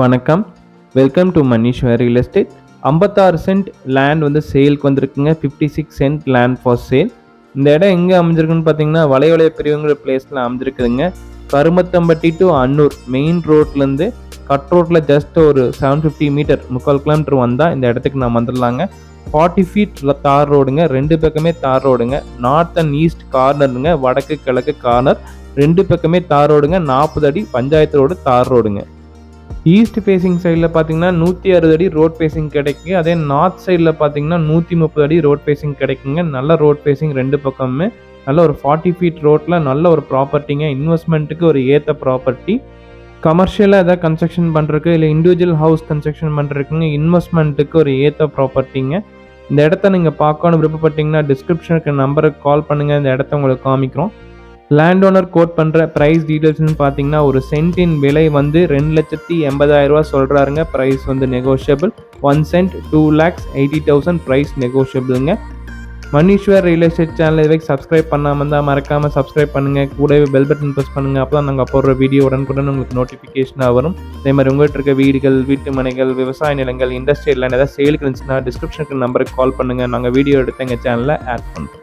வணக்கம். Welcome to Maneeshwar real estate ஐம்பத்தாறு cent land வந்து சேலுக்கு வந்திருக்குங்க. Fifty six cent land for sale இந்த இடம் எங்கே அமைஞ்சிருக்குன்னு பார்த்தீங்கன்னா வளைவளைய பிரிவுங்கிற பிளேஸில் அமைஞ்சிருக்குதுங்க. கருமத்தம்பட்டி டு அன்னூர் மெயின் ரோட்லேருந்து கட் ரோட்டில் ஜஸ்ட் ஒரு செவன் ஃபிஃப்டி மீட்டர் முக்கால் கிலோமீட்டர் வந்தால் இந்த இடத்துக்கு நான் வந்துடலாங்க. ஃபார்ட்டி ஃபீட் தார் ரோடுங்க ரெண்டு பக்கமே தார் ரோடுங்க நார்த் அண்ட் ஈஸ்ட் கார்னருங்க வடக்கு கிழக்கு கார்னர் ரெண்டு பக்கமே தார் ரோடுங்க நாற்பது அடி பஞ்சாயத்து ரோடு தார் ரோடுங்க ஈஸ்ட் ஃபேஸிங் சைடில் பார்த்தீங்கன்னா நூற்றி அறுபது அடி ரோட் ஃபேஸிங் கிடைக்கும் அதே நார்த் சைடில் பார்த்தீங்கன்னா நூற்றி முப்பது அடி ரோட் ஃபேஸிங் கிடைக்குங்க. நல்ல ரோட் ஃபேஸிங் ரெண்டு பக்கமுமே. நல்ல ஒரு ஃபார்ட்டி ஃபீட் ரோட்டில் நல்ல ஒரு ப்ராப்பர்ட்டிங்க இன்வெஸ்ட்மெண்ட்டுக்கு ஒரு ஏற்ற ப்ராப்பர்ட்டி கமர்ஷியலாக எதாவது கன்ஸ்ட்ரக்ஷன் பண்ணுறக்கு இல்லை இண்டிவிஜுவல் ஹவுஸ் கன்ஸ்ட்ரக்ஷன் பண்ணுறதுக்குங்க இன்வெஸ்ட்மெண்ட்டுக்கு ஒரு ஏற்ற ப்ராப்பர்ட்டிங்க இந்த இடத்த நீங்கள் பார்க்கணும் விருப்பப்பட்டீங்கன்னா டிஸ்கிரிப்ஷனுக்கு நம்பருக்கு கால் பண்ணுங்கள் இந்த இடத்த உங்களுக்கு காமிக்கிறோம். லேண்ட் ஓனர் கோட் பண்ணுற ப்ரைஸ் டீட்டெயில்ஸ்னு பார்த்தீங்கன்னா ஒரு சென்ட்டின் விலை வந்து ரெண்டு லட்சத்தி எண்பதாயிரம் ரூபா சொல்கிறாருங்க ப்ரைஸ் வந்து negotiable one cent two lakhs eighty thousand price நெகோஷியபிளுங்க Maneeswar real estate channel இதுவரைக்கும் சப்ஸ்கிரைப் பண்ணாமல் இருந்தால் மறக்காமல் சப்ஸ்கிரைப் பண்ணுங்கள் கூடவே பெல் பட்டன் ப்ரெஸ் பண்ணுங்கள் அப்போ தான் நாங்கள் போடுற வீடியோ உடனுக்குடன் உங்களுக்கு நோட்டிஃபிகேஷனாக வரும். அதே மாதிரி உங்கள்கிட்ட இருக்க வீடுகள் வீட்டு மனைகள் விவசாய நிலங்கள் இண்டஸ்ட்ரியல் லேண்ட் ஏதாவது சேலுக்கு இருந்துச்சுன்னா டிஸ்கிரிப்ஷனுக்கு நம்பருக்கு கால் பண்ணுங்கள் நாங்கள் வீடியோ எடுத்து எங்கள் சேனலில் ஆட் பண்ணுறோம்